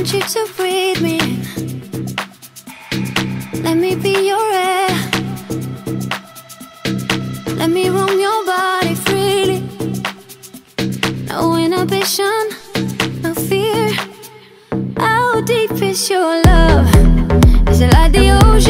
want you to breathe me. Let me be your air. Let me roam your body freely. No inhibition, no fear. How deep is your love? Is it like the ocean?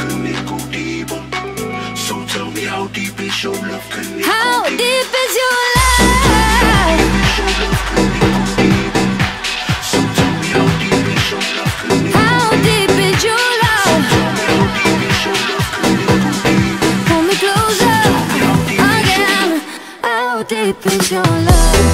How deep is your love? How deep is your love closer again. How deep is your love?